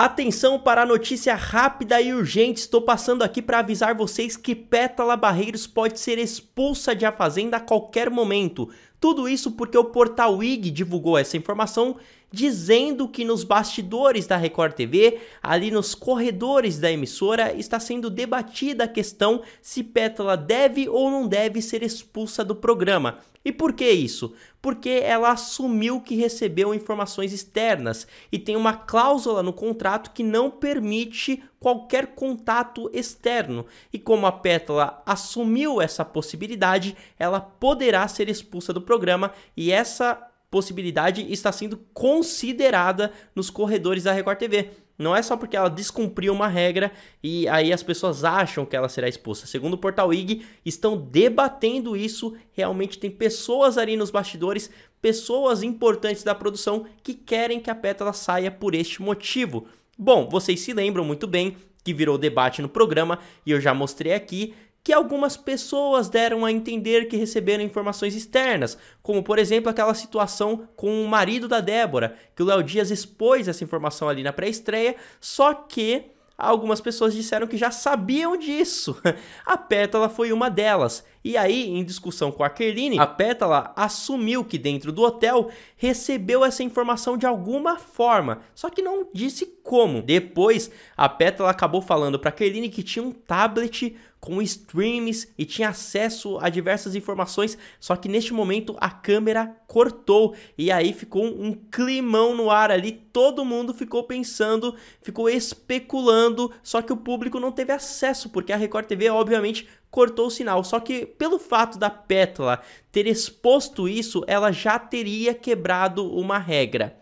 Atenção para a notícia rápida e urgente. Estou passando aqui para avisar vocês que Pétala Barreiros pode ser expulsa de A Fazenda a qualquer momento. Tudo isso porque o portal IG divulgou essa informação dizendo que nos bastidores da Record TV, ali nos corredores da emissora, está sendo debatida a questão se Pétala deve ou não deve ser expulsa do programa. E por que isso? Porque ela assumiu que recebeu informações externas e tem uma cláusula no contrato que não permite qualquer contato externo. E como a Pétala assumiu essa possibilidade, ela poderá ser expulsa do programa e essa possibilidade está sendo considerada nos corredores da Record TV. Não é só porque ela descumpriu uma regra e aí as pessoas acham que ela será expulsa. Segundo o portal IG, estão debatendo isso. Realmente tem pessoas ali nos bastidores, pessoas importantes da produção que querem que a Pétala saia por este motivo. Bom, vocês se lembram muito bem que virou debate no programa e eu já mostrei aqui que algumas pessoas deram a entender que receberam informações externas, como por exemplo aquela situação com o marido da Débora, que o Léo Dias expôs essa informação ali na pré-estreia, só que algumas pessoas disseram que já sabiam disso. A Pétala foi uma delas. E aí, em discussão com a Kerline, a Pétala assumiu que dentro do hotel recebeu essa informação de alguma forma, só que não disse como. Depois, a Pétala acabou falando para a Kerline que tinha um tablet com streams e tinha acesso a diversas informações, só que neste momento a câmera cortou e aí ficou um climão no ar ali, todo mundo ficou pensando, ficou especulando, só que o público não teve acesso, porque a Record TV obviamente cortou o sinal. Só que pelo fato da Pétala ter exposto isso, ela já teria quebrado uma regra.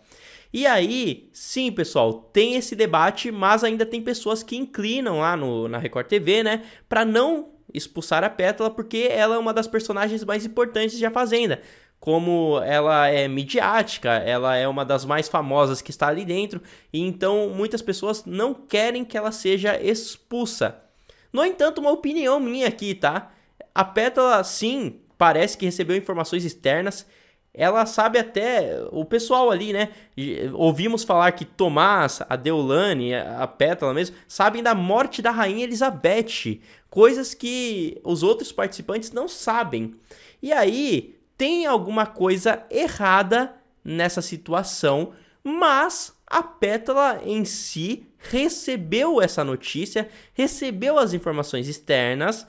E aí, sim, pessoal, tem esse debate, mas ainda tem pessoas que inclinam lá no, na Record TV, né, para não expulsar a Pétala, porque ela é uma das personagens mais importantes de A Fazenda. Como ela é midiática, ela é uma das mais famosas que está ali dentro, e então muitas pessoas não querem que ela seja expulsa. No entanto, uma opinião minha aqui, tá? A Pétala, sim, parece que recebeu informações externas ela sabe até o pessoal ali, né? Ouvimos falar que Tomás, a Deolane, a Pétala mesmo, sabem da morte da rainha Elizabeth, coisas que os outros participantes não sabem. E aí tem alguma coisa errada nessa situação, mas a Pétala em si recebeu essa notícia, recebeu as informações externas,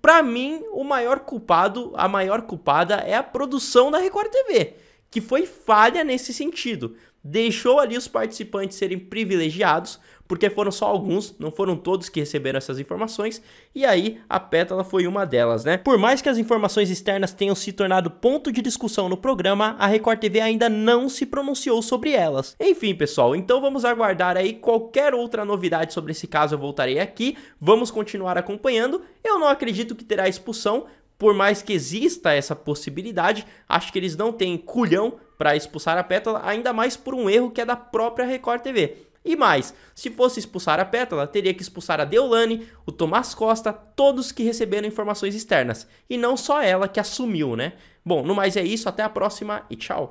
para mim, o maior culpado, a maior culpada é a produção da Record TV, que foi falha nesse sentido. Deixou ali os participantes serem privilegiados, porque foram só alguns, não foram todos que receberam essas informações, e aí a Pétala foi uma delas, né? Por mais que as informações externas tenham se tornado ponto de discussão no programa, a Record TV ainda não se pronunciou sobre elas. Enfim, pessoal, então vamos aguardar aí qualquer outra novidade sobre esse caso, eu voltarei aqui, vamos continuar acompanhando. Eu não acredito que terá expulsão, por mais que exista essa possibilidade, acho que eles não têm culhão para expulsar a Pétala, ainda mais por um erro que é da própria Record TV. E mais, se fosse expulsar a Pétala, teria que expulsar a Deolane, o Tomás Costa, todos que receberam informações externas. E não só ela que assumiu, né? Bom, no mais é isso, até a próxima e tchau.